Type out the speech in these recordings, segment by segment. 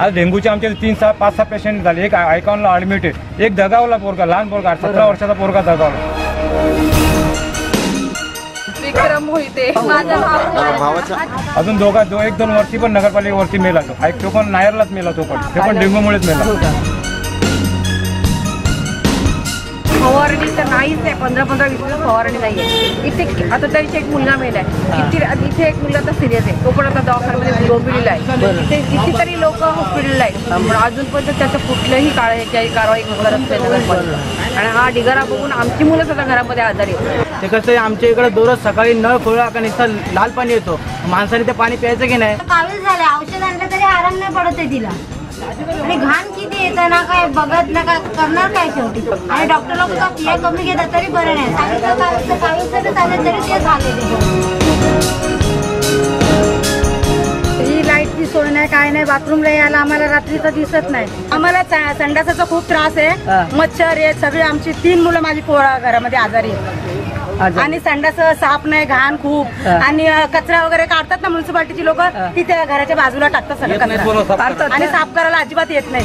आज डेंग्यूचे आमचे तीन सहा पाच सहा पेशंट झाले. एक आयकॉनला ॲडमिटेड एक दगावला पोरगा लहान पोरगा सतरा वर्षाचा पोरगा दगावला. मोहिते अजून दोघा दो एक दोन वर्षी पण नगरपालिकेवरती मेला तो. एक तो पण नायरलाच मेला तो पण. ते पण डेंग्यूमुळेच मेला. फवारणी तर नाहीच आहे. पंधरा पंधरा वीस दिवस फवारणी नाही आहे इथे आता तरी एक मुलगा मेला आहे. इथे इथे एक मुलगा तर सिरियस आहे. तो पण आता दवाखान्यामध्ये गोबिडीला आहे. इथे कितीतरी लोक हॉस्पिटलला आहेत. पण अजूनपर्यंत त्याचं कुठलंही काळ याची कारवाई करत नाही नगरपालिका आणि हा ढिगारा बघून आमची मुलं सुद्धा घरामध्ये आजारी ते कसं आहे आमच्या इकडे दररोज सकाळी नळ खोळा का नुसतं लाल पाणी येतो. माणसाने ते पाणी प्यायचं की नाही? झालं औषध आणलं तरी आराम नाही पडत आहे तिला. आणि घाण किती येतं ना काय बघत ना काय करणार काय शेवटी? आणि डॉक्टर लोक का फिया कमी घेतात तरी बरं नाही. सांगितलं कावीळ तर तरी ते झाले. ही लाईटची सोय नाही काय नाही बाथरूमला यायला आम्हाला रात्रीचं दिसत नाही. आम्हाला संडासाचा खूप त्रास आहे. मच्छर आहे सगळी आमची तीन मुलं माझी पोरा घरामध्ये आजारी आहेत. आणि संडास साफ नाही घाण खूप. आणि कचरा वगैरे काढतात ना म्युन्सिपाल्टीची लोक तिथे घराच्या बाजूला टाकतात सगळं आणि साफ करायला अजिबात येत नाही.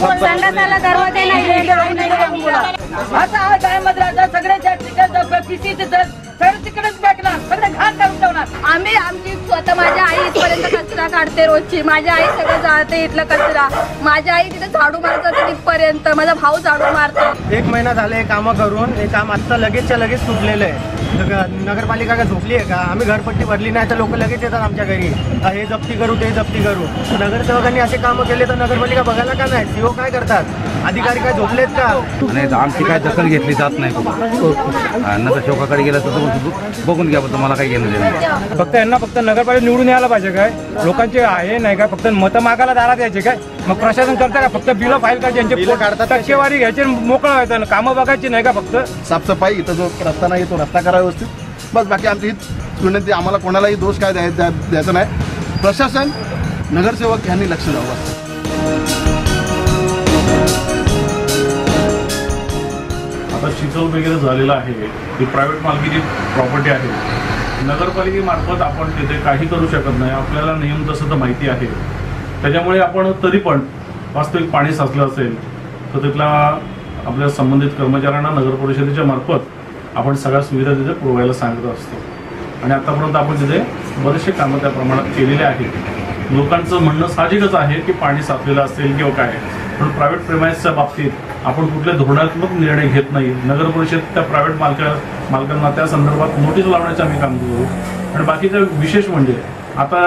संडासाला दरवाजे नाही. असं हा टायमध्ये आता सगळ्याच्या तिकडे पिसी सगळं तिकडेच भेटणार सगळं घाण करून ठेवणार. आम्ही आमची स्वतः माझ्या आई इथपर्यंत कचरा काढते रोजची. माझी आई सगळं जाळते इथलं कचरा. माझी आई तिथे झाडू मारत जाते तिथपर्यंत. माझा भाऊ झाडू मारतो. एक महिना झाला हे कामं करून हे काम आत्ता लगेचच्या लगेच सुटलेलं आहे. नग- नगरपालिका का झोपली आहे का? आम्ही घरपट्टी भरली नाही तर लोक लगेच येतात आमच्या घरी. हे जप्ती करू ते जप्ती करू. नगरसेवकांनी असे कामं केले तर नगरपालिका बघायला का नाही? सीओ काय करतात? अधिकारी काय झोपलेत का? तर आमची काय दखल घेतली जात नाही हा, नगर शोकाकडे गेलं तर तुम्ही बघून घ्या तुम्हाला काय घेणं देणं नाही. फक्त यांना फक्त नगरपालिका निवडून यायला पाहिजे काय? लोकांचे हे नाही का फक्त मतं मागायला दारात यायचे काय? मग प्रशासन करता का? फक्त बिलं फाईल करायचे यांचे? टक्केवारी घ्यायची आणि मोकळं व्हायचं कामं बघायची नाही का फक्त? साफसफाई इथं जो रस्ता नाही तो रस्ता करा व्यवस्थित. बस बाकी आमची विनंती आम्हाला कोणालाही दोष काय द्याय द्या- द्यायचा नाही. प्रशासन नगरसेवक यांनी लक्ष द्यावं. आता चिखल वगैरे झालेलं आहे. ही प्रायव्हेट मालकीची प्रॉपर्टी आहे नगरपालिकेमार्फत आपण तिथे काही करू शकत नाही. आपल्याला नियम तसं तर माहिती आहे. त्याच्यामुळे आपण तरी पण वास्तविक पाणी साचलं असेल तर तिथला आपल्या संबंधित कर्मचाऱ्यांना नगर परिषदेच्या मार्फत आपण सगळ्या सुविधा तिथे पुरवायला सांगत असतो. आणि आतापर्यंत आपण तिथे बरेचसे कामं त्या प्रमाणात केलेले आहेत. लोकांचं म्हणणं साहजिकच आहे की पाणी साचलेलं असेल किंवा काय. पण प्रायव्हेट प्रेमाइसच्या बाबतीत आपण कुठले धोरणात्मक निर्णय घेत नाही. नगर परिषद त्या प्रायव्हेट मालका मालकांना त्या संदर्भात नोटीस लावण्याचं आम्ही काम करू आणि बाकीचं विशेष म्हणजे आता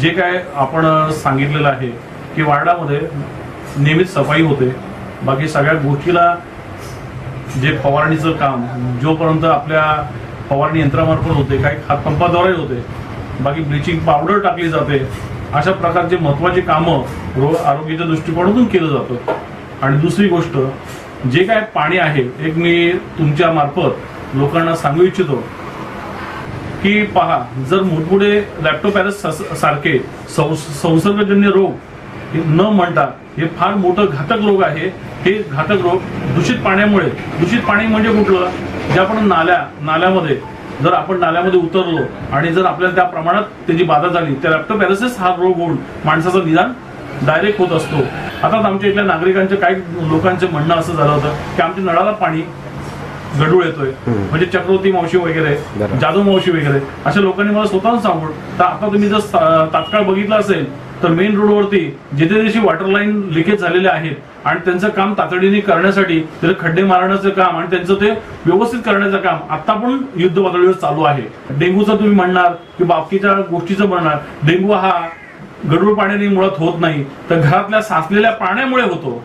जे काय आपण सांगितलेलं आहे की वार्डामध्ये नियमित सफाई होते. बाकी सगळ्या गोष्टीला जे फवारणीचं काम जोपर्यंत आपल्या फवारणी यंत्रामार्फत होते काही हातपंपाद्वारे होते बाकी ब्लिचिंग पावडर टाकली जाते अशा प्रकारचे महत्त्वाची कामं रो आरोग्याच्या दृष्टिकोनातून केलं जातं. आणि दुसरी गोष्ट जे काय पाणी आहे एक मी तुमच्या मार्फत लोकांना सांगू इच्छितो की पहा जर मोठमोठे लॅपटॉपॅरस सारखे संसर्गजन्य रोग हे न म्हणता हे फार मोठं घातक रोग आहे हे घातक रोग दूषित पाण्यामुळे दूषित पाणी म्हणजे कुठलं? जे आपण नाल्या नाल्यामध्ये जर आपण नाल्यामध्ये उतरलो आणि जर आपल्याला त्या प्रमाणात त्याची बाधा झाली तर लॅप्टोपॅरेसिस हा रोग होऊन माणसाचं निदान डायरेक्ट होत असतो. आता आमच्या इथल्या नागरिकांचे काही लोकांचे म्हणणं असं झालं होतं की आमच्या नळाला पाणी गडूळ येतोय. म्हणजे चक्रवर्ती मावशी वगैरे जादू मावशी वगैरे अशा लोकांनी मला स्वतःहून सांगून तर आता तुम्ही जर तात्काळ बघितलं असेल तर मेन रोडवरती जिथे जशी वॉटर लाईन लिकेज झालेले आहेत आणि त्यांचं काम तातडीने करण्यासाठी त्याला खड्डे मारण्याचं काम आणि त्यांचं ते व्यवस्थित करण्याचं काम आता पण युद्ध पातळीवर चालू आहे. डेंग्यूचं तुम्ही म्हणणार की बाकीच्या गोष्टीचं म्हणणार. डेंग्यू हा गडूळ पाण्याने मुळात होत नाही तर घरातल्या साचलेल्या पाण्यामुळे होतो.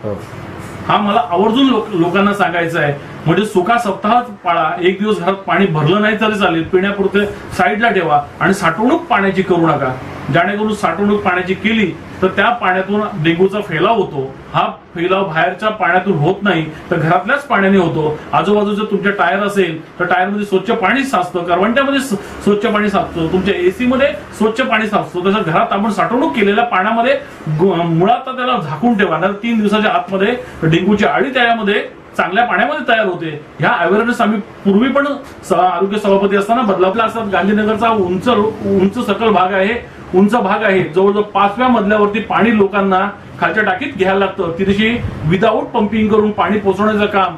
हा. मला आवर्जून लोक- लोकांना सांगायचं आहे. म्हणजे सुका सप्ताह पाळा एक दिवस घरात पाणी भरलं नाही तरी चालेल पिण्यापुरते साईडला ठेवा आणि साठवणूक पाण्याची करू नका. जेणेकरून साठवणूक पाण्याची केली तर त्या पाण्यातून डेंग्यूचा फैलाव होतो. हा फैलाव बाहेरच्या पाण्यातून होत नाही तर घरातल्याच पाण्याने होतो. आजूबाजूचं तुमच्या टायर असेल तर टायरमध्ये स्वच्छ पाणी साचतं. करवंट्यामध्ये स्वच्छ पाणी साचतं. तुमच्या एसी मध्ये स्वच्छ पाणी साचतं. तसं घरात आपण साठवणूक केलेल्या पाण्यामध्ये मुळात त्याला झाकून ठेवा. नाही तीन दिवसाच्या आतमध्ये डेंग्यूची आळी त्यामध्ये चांगल्या पाण्यामध्ये तयार होते. ह्या अवेअरनेस आम्ही पूर्वी पण आरोग्य सभापती असताना बदलावला असतात. गांधीनगरचा उंच उंच सकल भाग आहे. उंच भाग आहे. जवळजवळ पाचव्या मजल्यावरती पाणी लोकांना खालच्या टाकीत घ्यायला लागतं. तिथेशी विदाऊट पंपिंग करून पाणी पोचवण्याचं काम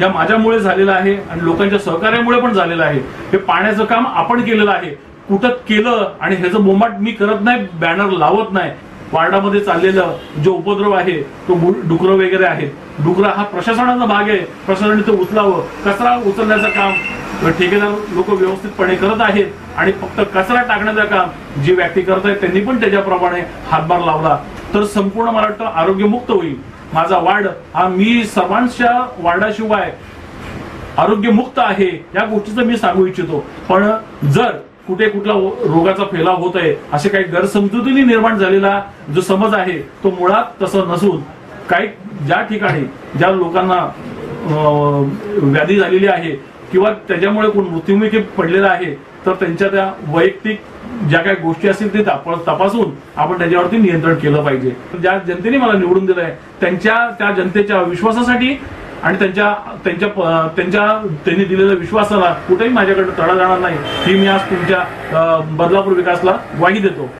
या माझ्यामुळे झालेलं आहे आणि लोकांच्या सहकार्यामुळे पण झालेलं आहे. हे पाण्याचं काम आपण केलेलं आहे. कुठं केलं आणि ह्याचं मोमाट मी करत नाही बॅनर लावत नाही. वार्डामध्ये चाललेलं जो उपद्रव आहे तो डुकरं वगैरे आहेत. डुकरा हा प्रशासनाचा भाग आहे. प्रशासनाने ते उचलावं. कचरा उचलण्याचं काम ठेकेदार लोक व्यवस्थितपणे करत आहेत. आणि फक्त कचरा टाकण्याचं काम जी व्यक्ती करत आहेत त्यांनी पण त्याच्याप्रमाणे हातभार लावला. तर संपूर्ण मला वाटतं आरोग्यमुक्त होईल. माझा वार्ड हा मी सर्वांच्या वार्डाशिवाय आरोग्यमुक्त आहे या गोष्टीचं मी सांगू इच्छितो. पण जर कुठे कुठला रोगाचा फैलाव होत आहे असे काही गैरसमजुतीने निर्माण झालेला जो समज आहे तो मुळात तसं नसून काही ज्या ठिकाणी ज्या लोकांना अं, व्याधी झालेली आहे किंवा त्याच्यामुळे कोण मृत्युमुखी पडलेला आहे तर त्यांच्या त्या वैयक्तिक ज्या काही गोष्टी असतील ते तपासून आपण त्याच्यावरती नियंत्रण केलं पाहिजे. ज्या जनतेने मला निवडून दिलंय त्यांच्या त्या जनतेच्या विश्वासासाठी आणि त्यांच्या त्यांच्या त्यांच्या त्यांनी दिलेल्या विश्वासाला कुठेही माझ्याकडे तडा जाणार नाही. ही मी आज तुमच्या बदलापूर विकासला ग्वाही देतो.